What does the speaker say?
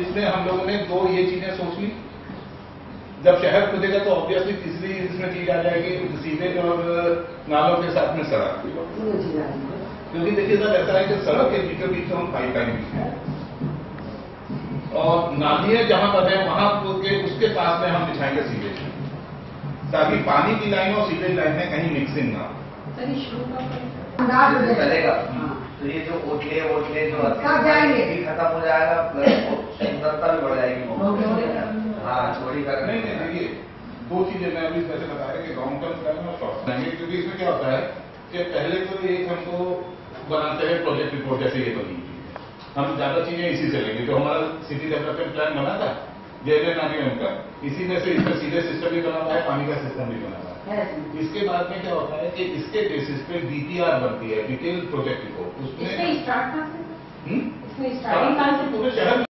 इसमें हम लोगों ने दो ये चीज़ें सोच ली। जब शहर खुदेगा तो ऑब्वियसली तीसरी इसमें चीज़ आ जाएगी सीवेज और नालों के साथ में सड़क। क्योंकि देखिए साहब ऐसा है कि सड़क के बीचों बीच हम पाइपलाइन भी है और नालियाँ जहाँ पर है वहाँ के उसके पास में हम बिछाएँगे सीवेज ताकि पानी की लाइन और सीवेज लाइन में कहीं मिक्सिंग ना हो। सर का अंदाज हो। चलेगा। तो ये जो ओटले ओटले जो खत्म हो जाएगा सुंदरता भी बढ़ जाएगी हाँ चोरी नहीं नहीं देखिए दो चीज़ें मैं अभी जैसे बता रहे कि लॉन्ग टर्म प्लान और शॉर्ट टर्म क्योंकि इसमें क्या होता है कि पहले तो एक हमको बनाते हैं प्रोजेक्ट रिपोर्ट जैसे ये बनी हम ज़्यादा चीज़ें इसी से लेंगे। जो हमारा सिटी डेवलपमेंट प्लान बना था जय नामी उनका इसी में से इसका सीधे सिस्टम भी बना हुआ है पानी का सिस्टम भी बना हुआ है। इसके बाद में क्या होता है कि इसके बेसिस पे डीपीआर बनती है डिटेल प्रोजेक्ट रिपोर्ट उसमें स्टार्ट से? हम्म? इसमें स्टार्टिंग कहाँ से? पूरे शहर